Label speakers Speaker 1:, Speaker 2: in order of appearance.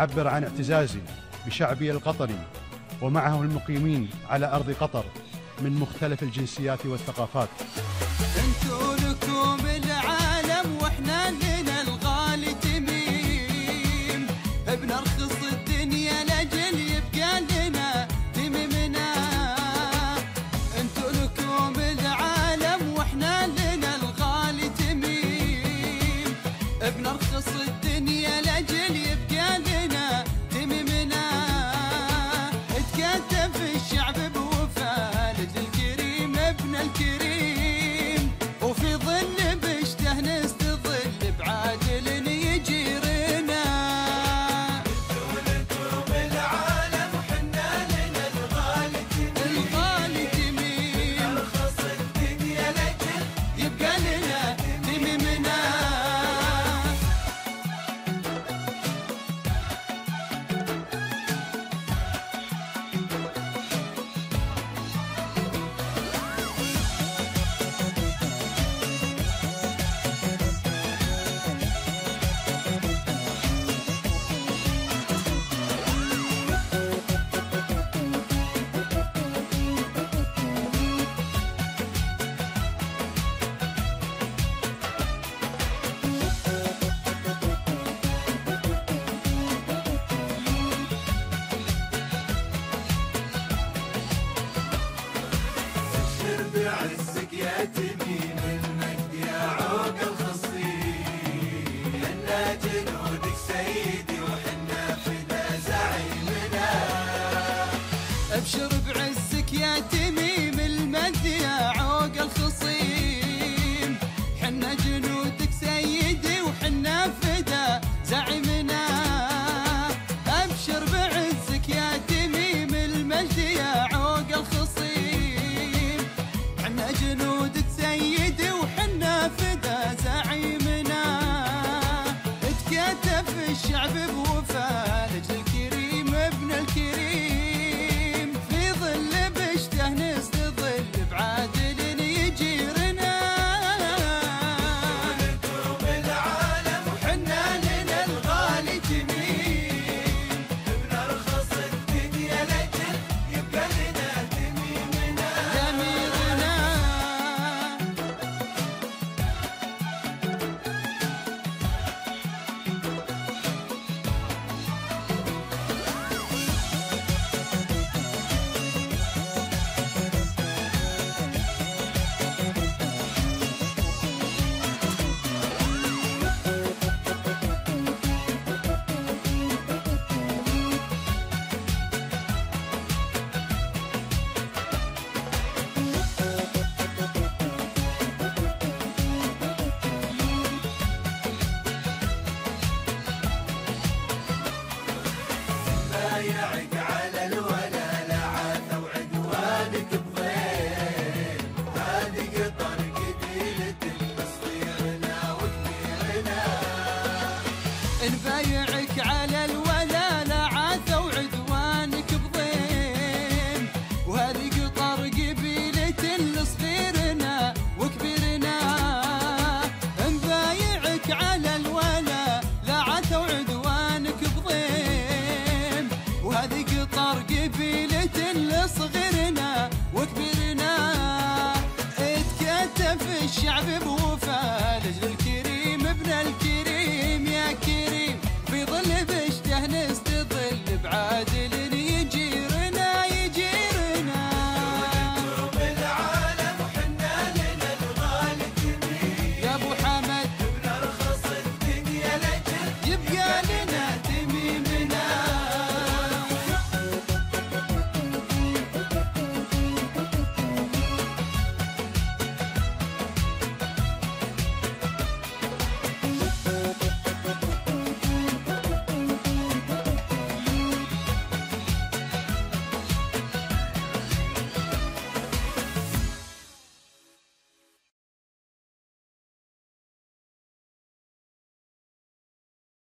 Speaker 1: أعبر عن اعتزازي بشعبي القطري ومعه المقيمين على أرض قطر من مختلف الجنسيات والثقافات.
Speaker 2: بعزك يا تميم المجد يا عوق الخصيم. حنا جنودك سيدي وحنا فدا زعيمنا.
Speaker 3: أبشر الشعب بوفاء نبايعك على الولا لا عاث وعدوانك بضيم. وهذه قطر قبيلة لصغيرنا وكبيرنا. نبايعك على الولا لا عاث وعدوانك بضيم. وهذه قطر قبيلة لصغيرنا وكبيرنا. اتكتف الشعب